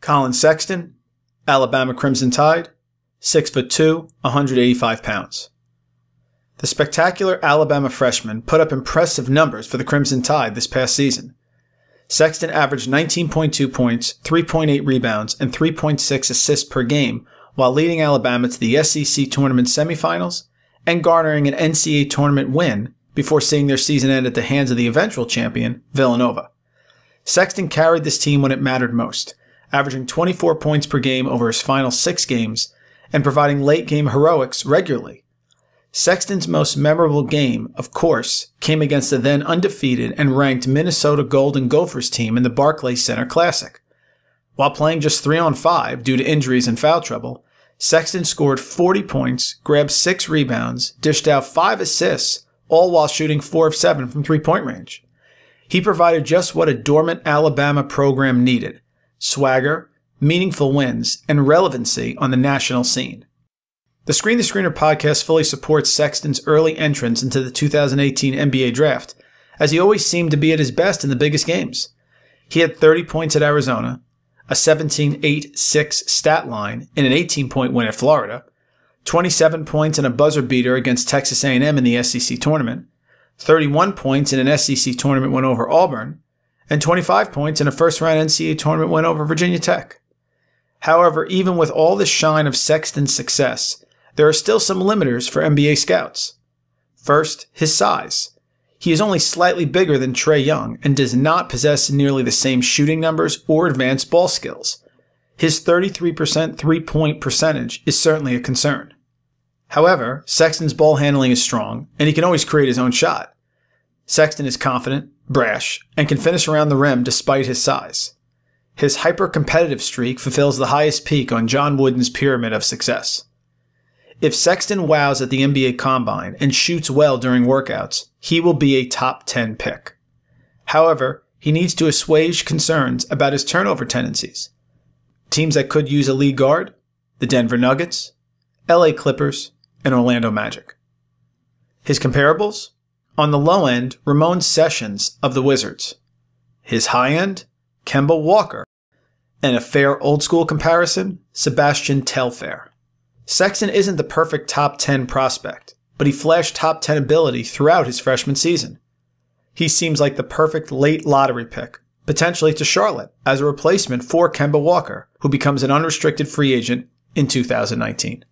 Collin Sexton, Alabama Crimson Tide, 6 foot 2, 185 pounds. The spectacular Alabama freshman put up impressive numbers for the Crimson Tide this past season. Sexton averaged 19.2 points, 3.8 rebounds, and 3.6 assists per game while leading Alabama to the SEC tournament semifinals and garnering an NCAA tournament win before seeing their season end at the hands of the eventual champion, Villanova. Sexton carried this team when it mattered most, averaging 24 points per game over his final six games and providing late game heroics regularly. Sexton's most memorable game, of course, came against the then undefeated and ranked Minnesota Golden Gophers team in the Barclays Center Classic. While playing just 3 on 5 due to injuries and foul trouble, Sexton scored 40 points, grabbed 6 rebounds, dished out 5 assists, all while shooting 4 of 7 from three point range. He provided just what a dormant Alabama program needed swagger, meaningful wins, and relevancy on the national scene. The Screen the Screener podcast fully supports Sexton's early entrance into the 2018 NBA draft, as he always seemed to be at his best in the biggest games. He had 30 points at Arizona, a 17-8-6 stat line in an 18-point win at Florida, 27 points and a buzzer beater against Texas A&M in the SEC tournament, 31 points in an SEC tournament win over Auburn, and 25 points in a first round NCAA tournament win over Virginia Tech. However, even with all the shine of Sexton's success, there are still some limiters for NBA scouts. First, his size. He is only slightly bigger than Trae Young and does not possess nearly the same shooting numbers or advanced ball skills. His 33% three point percentage is certainly a concern. However, Sexton's ball handling is strong, and he can always create his own shot. Sexton is confident, brash, and can finish around the rim despite his size. His hyper competitive streak fulfills the highest peak on John Wooden's pyramid of success. If Sexton wows at the NBA Combine and shoots well during workouts, he will be a top 10 pick. However, he needs to assuage concerns about his turnover tendencies. Teams that could use a lead guard the Denver Nuggets, LA Clippers, and Orlando Magic. His comparables? On the low end, Ramon Sessions of the Wizards. His high end, Kemba Walker. And a fair old school comparison, Sebastian Telfair. Sexton isn't the perfect top 10 prospect, but he flashed top 10 ability throughout his freshman season. He seems like the perfect late lottery pick, potentially to Charlotte as a replacement for Kemba Walker, who becomes an unrestricted free agent in 2019.